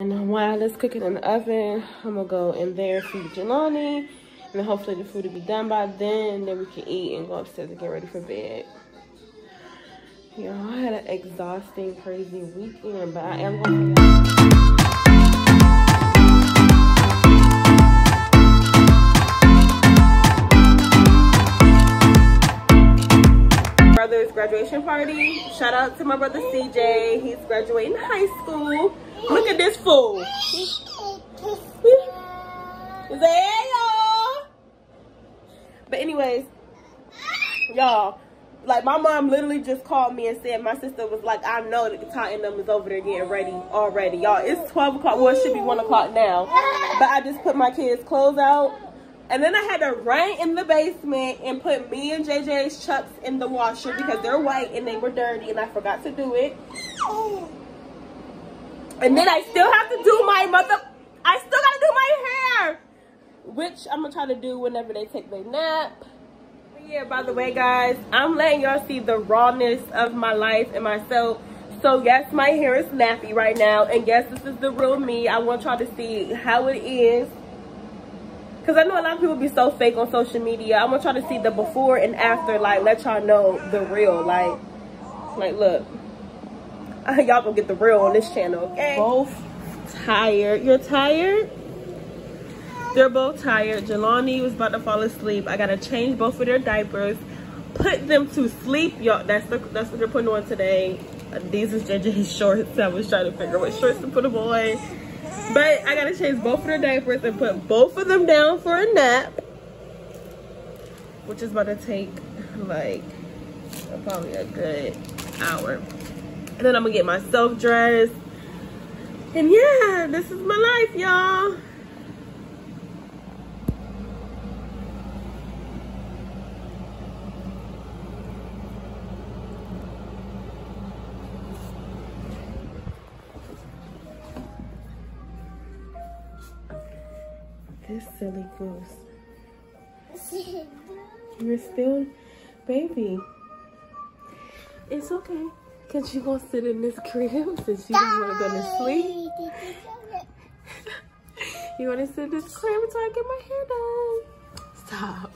And while it's cooking in the oven, I'm gonna go in there feed Jelani. And hopefully the food will be done by then. Then we can eat and go upstairs and get ready for bed. Y'all, I had an exhausting, crazy weekend, but I am gonna graduation party. Shout out to my brother CJ. He's graduating high school. Look at this fool. Say y'all. But anyways, y'all, like my mom literally just called me and said my sister was like, I know that the Tottenham is over there getting ready already. Y'all, it's 12 o'clock. Well, it should be 1 o'clock now. But I just put my kids' clothes out. And then I had to run in the basement and put me and JJ's chucks in the washer because they're white and they were dirty and I forgot to do it. And then I still have to do my mother, I still gotta do my hair. Which I'm gonna try to do whenever they take their nap. Yeah, by the way, guys, I'm letting y'all see the rawness of my life and myself. So yes, my hair is nappy right now. And yes, this is the real me. I want y'all to see how it is. Because I know a lot of people be so fake on social media. I want y'all to see the before and after. Like, let y'all know the real. Like, like look. Y'all gonna get the real on this channel, okay? Both tired. You're tired? They're both tired. Jelani was about to fall asleep. I gotta change both of their diapers. Put them to sleep. Y'all, that's, the, that's what they're putting on today. These is JJ's shorts. I was trying to figure what shorts to put them on. But I gotta change both of their diapers and put both of them down for a nap. Which is about to take like probably a good hour. And then I'm gonna get myself dressed. And yeah, this is my life, y'all. This silly goose. You're still baby. It's okay. Cause she gonna sit in this crib since you don't wanna go to sleep. you wanna sit in this crib until I get my hair done. Stop.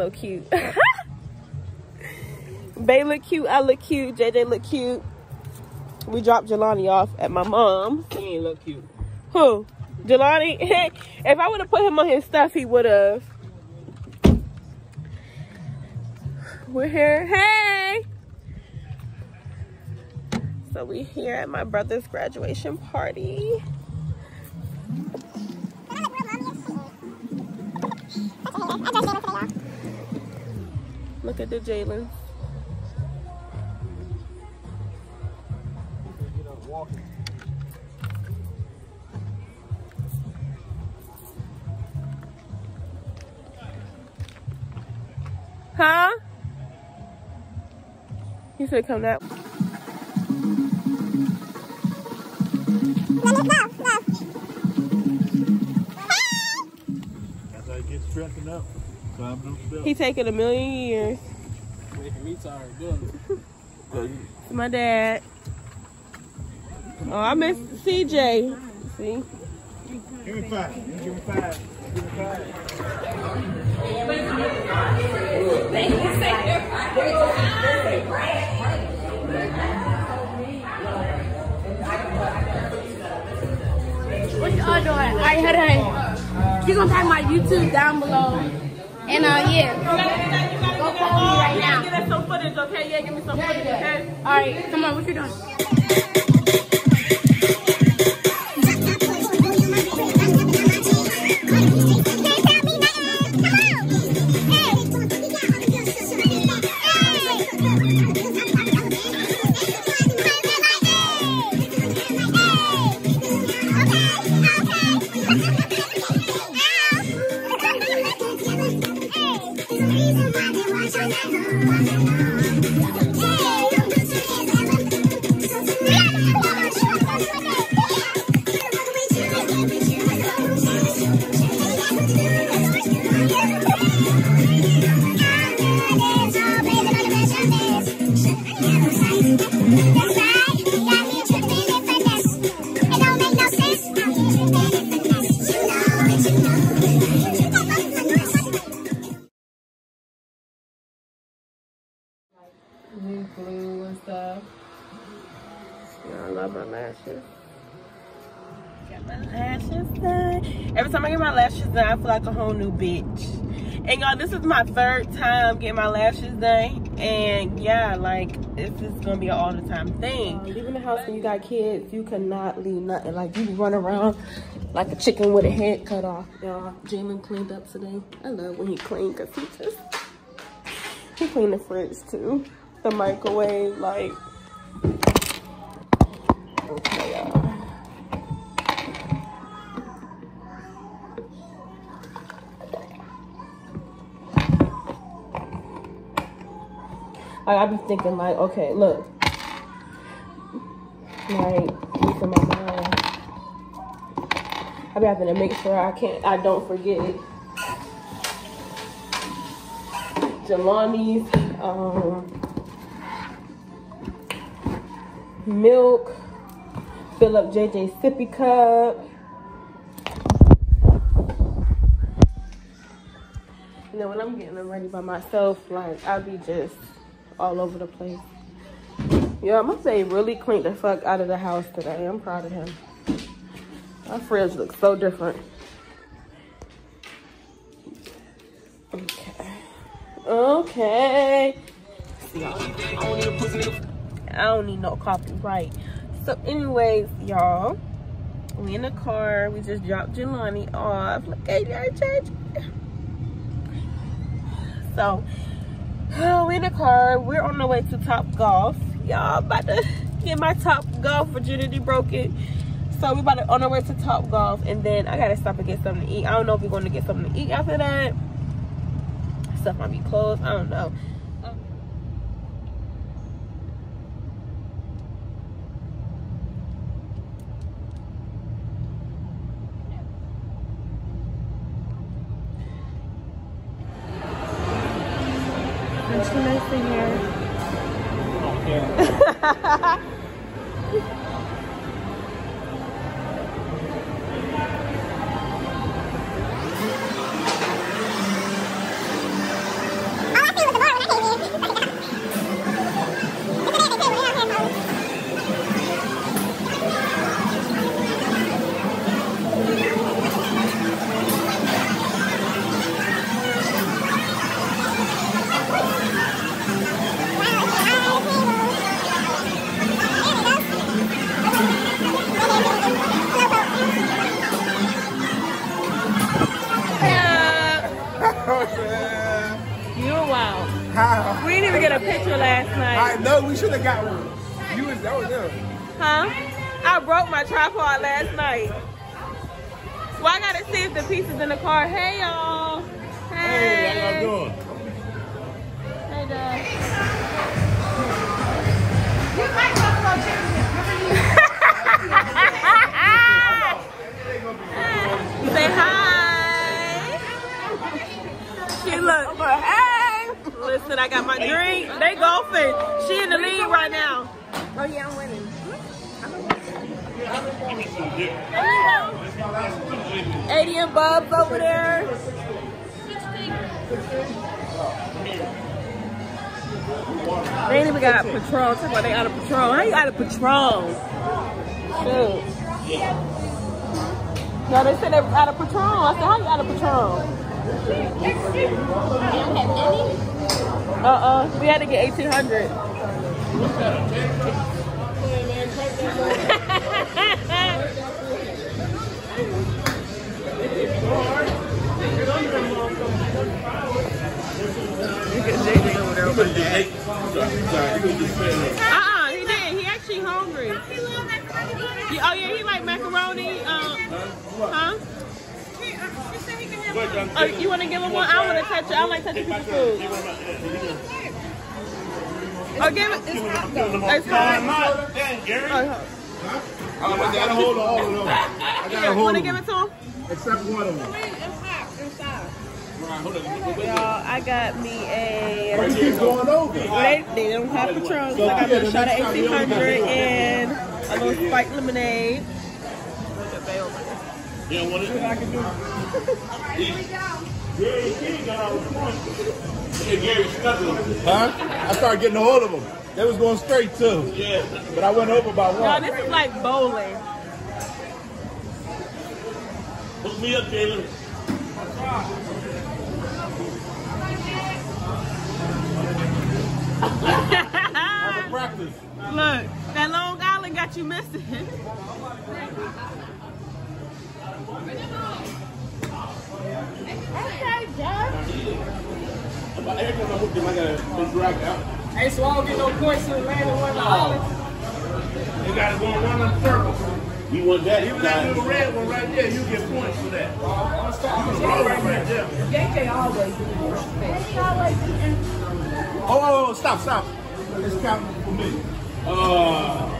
So cute. Bay look cute, I look cute, JJ look cute. We dropped Jelani off at my mom's. He ain't look cute. Who? Jelani? if I would have put him on his stuff, he would have. We're here. Hey! So we here at my brother's graduation party. Look at the Jalen. Huh? He said come that After I get strengthened up, climb them steps. He taking a million years. Making me tired, good. My dad. Oh, I miss CJ. See? Give me five. Give me five. Give me five. What y'all doing? All right, hold on. You're gonna type my YouTube down below, and uh, yeah, go follow me right now. Give us some footage, okay? Yeah, give me some footage, okay? All right, come on, what you doing? Done, I feel like a whole new bitch. And y'all, this is my third time getting my lashes done. And yeah, like, this is gonna be an all the time thing. Uh, leaving the house when you got kids, you cannot leave nothing. Like, you run around like a chicken with a head cut off. Y'all, Jalen cleaned up today. I love when he clean because he just, he cleaned the fridge too. The microwave, like, okay, y'all. Like, I be thinking like, okay, look. Like, for my mind. I be having to make sure I can't, I don't forget Jelani's um, milk, fill up JJ's sippy cup. And then when I'm getting them ready by myself, like I'll be just all over the place. Yeah, my babe really cleaned the fuck out of the house today. I'm proud of him. My fridge looks so different. Okay. Okay. I don't need no copyright. So, anyways, y'all, we in the car. We just dropped Jelani off. Look at that. So, oh, we in the car. We're on the way to Top Golf. Y'all about to get my Top Golf virginity broken. So we about to on our way to Top Golf, and then I gotta stop and get something to eat. I don't know if we're going to get something to eat after that. Stuff might be closed. I don't know. Here. even get a picture last I night. know we should have got one. You was that was them. Huh? I broke my tripod last night. Well, I gotta see if the pieces in the car. Hey, y'all. Hey. Hey, how y'all doing? Hey, Dad. Say hi. She look. Hey. Listen, I got my drink. They golfing. She in the lead right now. Oh yeah, I'm winning. Eighty and Bubs over there. They ain't even got Patron. Talk about they out of Patron. How you out of Patron? Shoot. No, they said they out of Patron. I said, how you out of Patron? Uh-uh. We had to get 1800. Uh-uh, he didn't. He actually hungry. You- oh, yeah, he like macaroni. Um, huh? Oh, you want to give him one? I want to touch it. I like touching people's food. Oh, give it. It's hot, though. It's hot. Oh, I gotta hold of all of them. I gotta yeah, hold want to give it to him? Except one of them. Y'all, I got me a. Right here going over. They, they don't have Patron, so I got me a shot of 1800 and a little spiked lemonade. You know what I can do? Gary King got all the points. Yeah, Gary Snuggle. Huh? I started getting a hold of them. They was going straight too. Yeah. But I went over by Y'all, one. this is like bowling. Hook me up, Jalen. Practice? Look, that Long Island got you missing. Hey, so I don't get no points in landing one. You got to go around in circles. You want that? Even that little red one right there, you get points for that. You can roll it right there. JK always do Oh, oh, oh, stop, stop. It's counting for me. Uh, So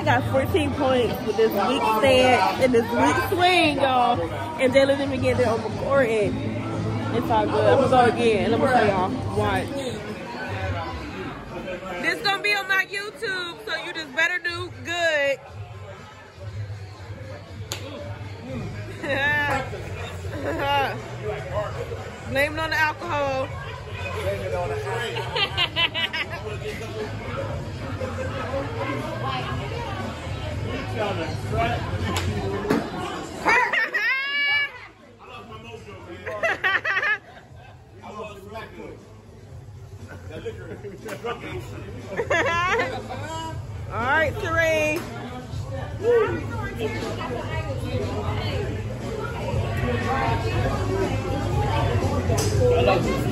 I got 14 points with this weak stand and this weak swing, y'all. And Jalen didn't get there on the end. It's all good. I'm gonna go again and I'm gonna y'all. Watch. This gonna be on my YouTube, so you just better do good. Blame it on the alcohol. All right, Serene. Look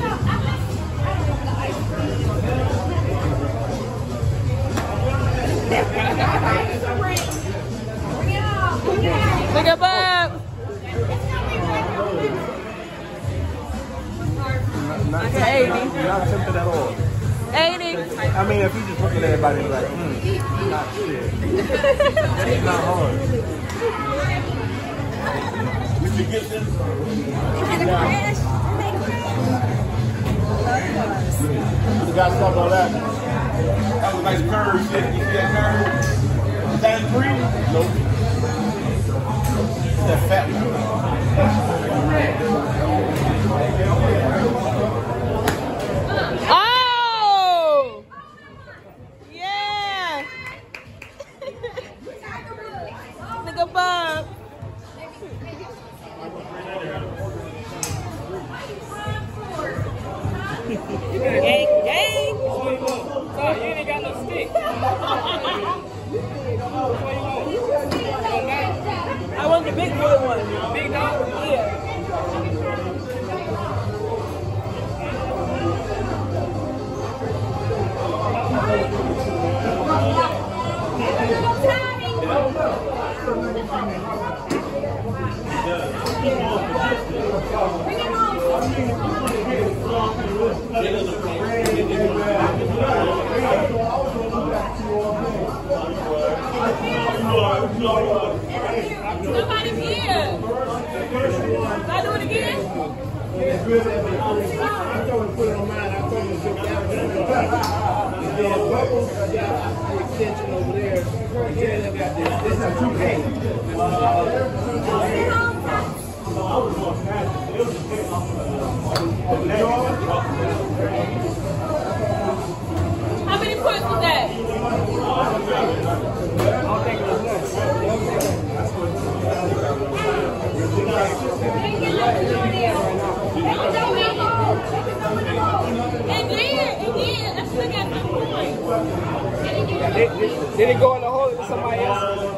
at everybody like, hmm, not shit. That's not hard. Mr. Gibson. You got stuff on that. That was a nice curve. You that, you see that curve? Is that in three? Nope. That fat one. Nobody's here. I do it again? I told him to put it on mine. I told him to put it down. And then Bubbles got the extension over there. And Jalen got this. This is two K. How many points was that? Did, it go in the hole with somebody else?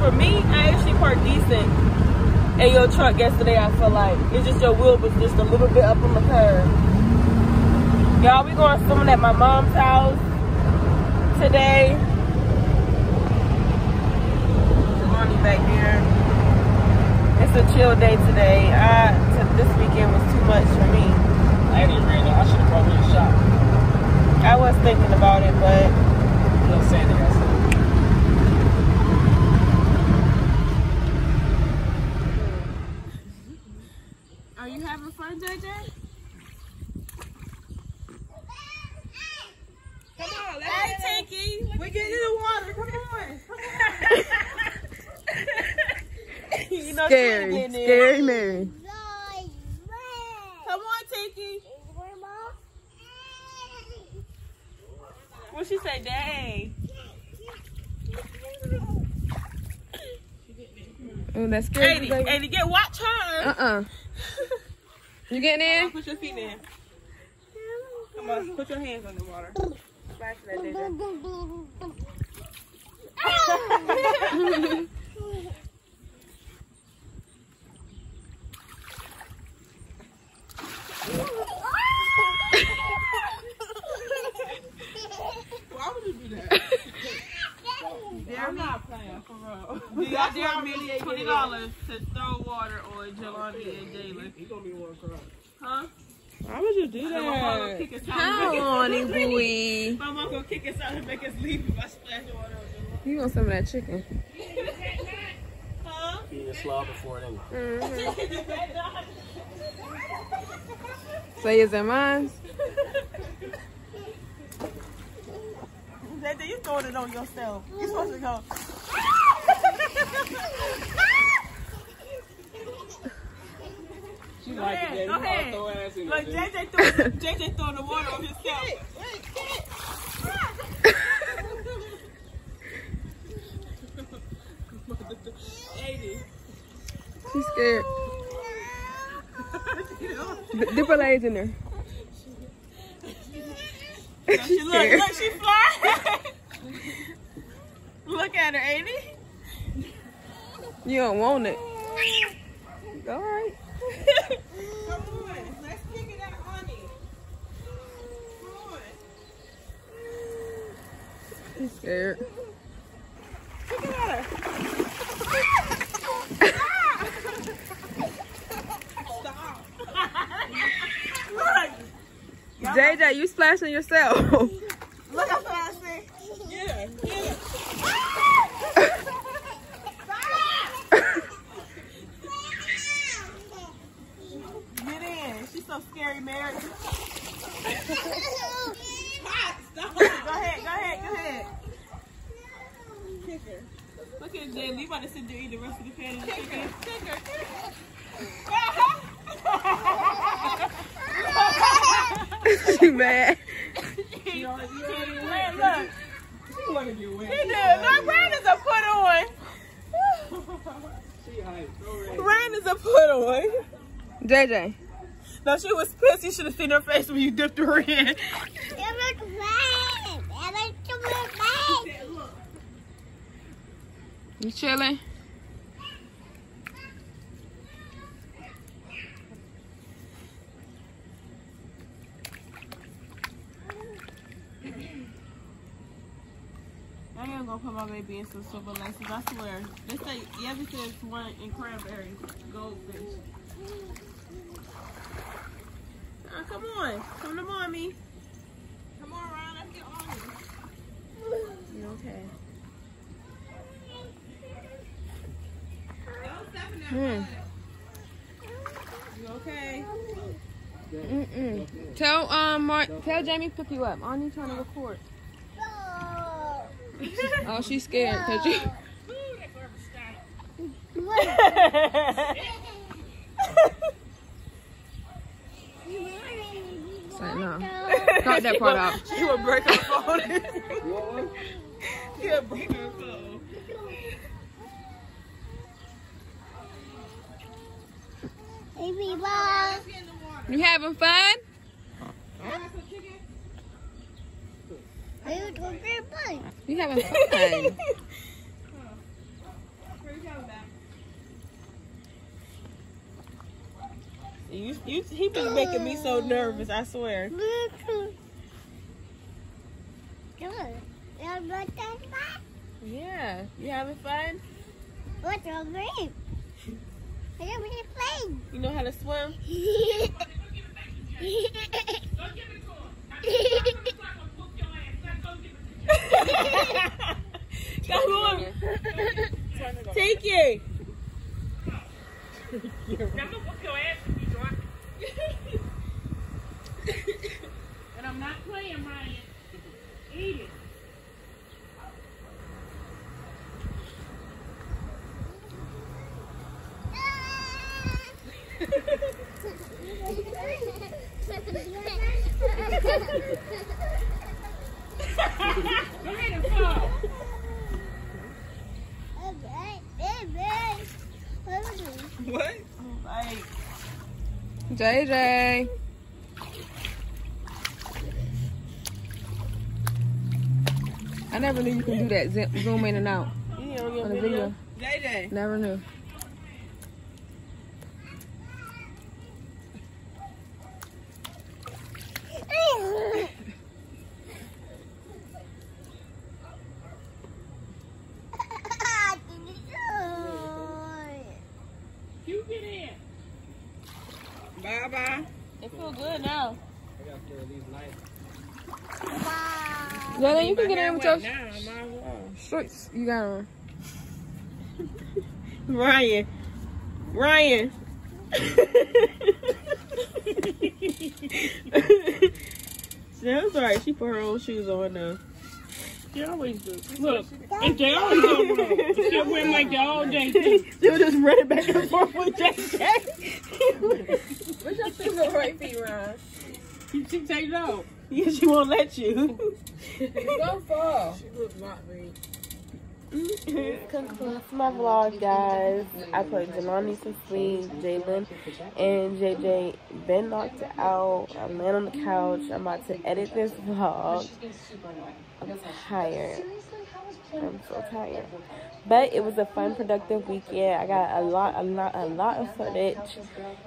For me, I actually parked decent in your truck yesterday. I feel like it's just your wheel was just a little bit up on the curb. Y'all, we going swimming at my mom's house today. Back there. It's a chill day today. I, this weekend was too much for me. I even read that. I should have probably shot. I was thinking about it, but Little Sandy got some. Are you having fun, JJ? Come on, let's Hey, Get in the water. Come on. you know, Scary, in. scary Mary. Come on, Tinky. What she say? Dang. Oh, that's scary. 80, baby. 80, get watch her. Uh-uh. You getting Come on, in? put your feet in. Come on, put your hands on the water. Splash. Why would you do that? I'm not playing for real. Do y'all dare me twenty dollars to throw water on Jelani and Jalen? He gonna be one cry. Huh? Why would you do My mom gonna kick us out. Come on, boy. My mom gonna kick us out and make us leave if I splash water on You want some of that chicken? them. Huh? He is slow before then. Say, is it mine? JJ, you throwing it on yourself. You're supposed to go. She Go like ahead, it, go ahead. throw ass in Look. JJ throwing, JJ throwing the water on himself. Eighty. She's scared. D- dip her legs in there. Look, she look, scared. look, she fly. look at her, Eighty. You don't want it. All right. Come on, let's kick it out, honey. Come on. She's scared. Kick it at her. Stop. Look. JJ, you splashing yourself. Look how fast I Yeah, yeah. Get in. She's so scary, Mary. Stop. Go ahead, go ahead, go ahead. Kick her. Look at Jay. You about to sit there and eat the rest of the pan and chicken. Kick her, kick her. she mad. He already, he already went. Look. She wanna get wet. He did. Look, Rain is a put on. She hype. Throw her ass. Rain is a put on. JJ. No, she was pissed. You should have seen her face when you dipped her in. You chilling? I am gonna put my baby in some silver laces. I swear. They say Yabby says one in cranberry goldfish. Come on, come to mommy. Come on, Ryan. Let's get on you. You okay? Hmm. You okay? Mm-mm. Tell um Mark, tell Jamie to pick you up. I need trying to record. Oh, she's scared because you. Say no. Cut that part out. She would break her phone. She'll break her phone. Baby ball. You having fun? Baby, go get a bite. You having fun? You, you, he was making me so nervous. I swear. Good. You're not that bad. Yeah, you having fun? What's your name? I don't want to play. You know how to swim? Come on, take it. And I'm not playing, Ryan. Eat it. Go ahead and fall. What? Like, JJ. I never knew you can do that. Zoom in and out you on your on the video? video. JJ. Never knew. You get in. Bye bye. It feel good now. Yeah, you can get in with your Now, I might as well. shorts. You got on. Ryan. Ryan. Sounds alright. She put her own shoes on now. She always do. Look, and they always do. She'll wear like that all day too. They were just running back and forth with JJ. Put your feet on right feet, Ryan. She, she take it off. Yeah, she won't let you. Don't fall. concludes my vlog, guys. I put Jelani to sleep, Jalen and JJ been knocked out. I'm laying on the couch. I'm about to edit this vlog. She's getting super annoying. I'm tired. I'm so tired. But it was a fun, productive weekend. I got a lot, a lot, a lot of footage.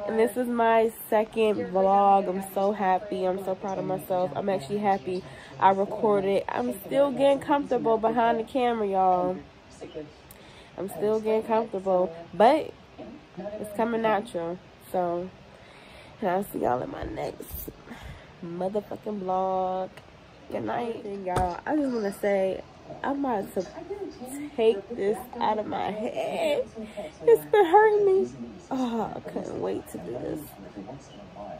And this is my second vlog. I'm so happy. I'm so proud of myself. I'm actually happy I recorded. I'm still getting comfortable behind the camera, y'all. I'm still getting comfortable. But it's coming natural. So, and I'll see y'all in my next motherfucking vlog. Good night. Y'all, I just want to say, I'm about to take this out of my head. It's been hurting me. Oh, I couldn't wait to do this. Also part.